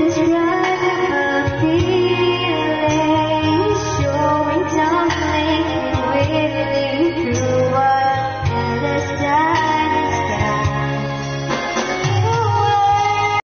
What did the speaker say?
有些